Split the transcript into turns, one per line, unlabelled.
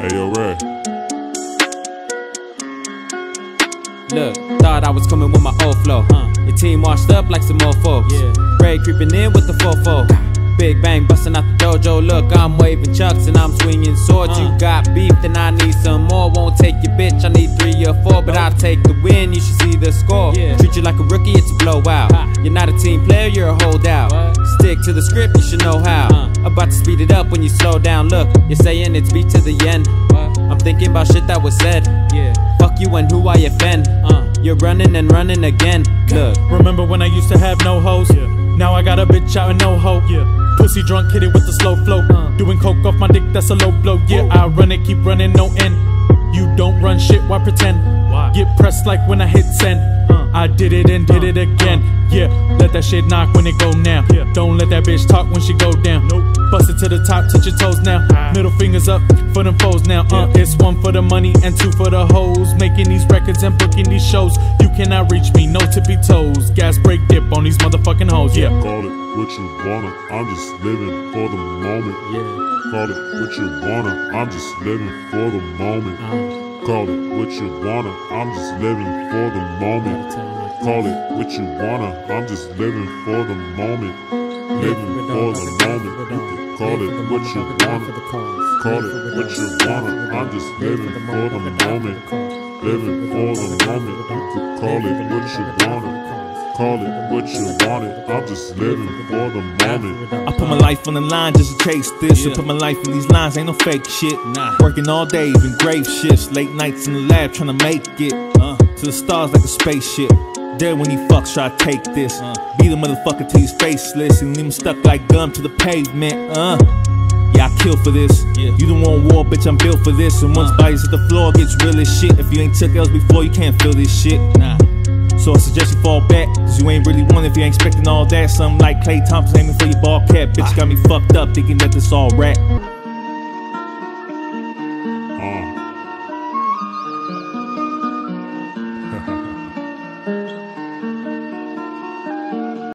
Hey, yo, Ray.
Look, thought I was coming with my old flow. Uh, your team washed up like some mofo. Yeah. Ray creeping in with the fofo. Big bang busting out the dojo. Look, I'm waving chucks and I'm swinging swords.
Uh.
You got beef, then I need some more. Won't take your bitch, I need three or four, but I'll take the win. You should see the score. Treat you like a rookie, it's a blowout. You're not a team player, you're a holdout. Stick to the script, you should know how. About to speed it up when you slow down. Look, you're saying it's beat to the end. I'm thinking about shit that was said.
Yeah.
Fuck you and who I offend.
Uh.
You're running and running again. Look,
Remember when I used to have no hoes?
Yeah.
Now I got a bitch out and no hope.
Yeah.
Pussy drunk, hit it with the slow flow.
Uh.
Doing coke off my dick, that's a low blow. Yeah, I run it, keep running, no end. You don't run shit, why pretend?
Why?
Get pressed like when I hit send.
Uh.
I did it and did
Uh.
it again. Yeah, let that shit knock when it go now.
Yeah.
Don't let that bitch talk when she go down.
Nope.
Bust it to the top, touch your toes now. Middle fingers up for them foes now. Uh, it's one for the money and two for the hoes. Making these records and booking these shows. You cannot reach me, no tippy toes. Gas break dip on these motherfucking hoes. Yeah.
What you wanna. I'm just living for the moment.
Yeah.
Call it what you wanna. I'm just living for the moment.
Uh.
Call it what you wanna. I'm just living for the moment.
Tell 'em like
Call it what you wanna. I'm just living for the moment. Living for the moment. You can call it what you wanna. Call it what you wanna. I'm just living for the moment. Living for the moment. You can call it what you wanna. Call it what you want it. I'm just living for the moment.
I put my life on the line just to chase this.
Yeah.
I put my life in these lines, ain't no fake shit.
Nah.
Working all day, even grave shifts. Late nights in the lab trying to make it. Uh, to the stars like a spaceship. Dead when he fucks, try to take this.
Uh.
Beat a motherfucker till he's faceless and leave him stuck like gum to the pavement. Uh. Yeah, I kill for this.
Yeah.
You don't want war, bitch, I'm built for this. And once
Uh.
bodies hit the floor, it gets real as shit. If you ain't took L's before, you can't feel this shit.
Nah.
So I suggest you fall back, cause you ain't really one if you ain't expecting all that. Something like Klay Thompson aiming for your ball cap. Bitch got me fucked up thinking that this all rap.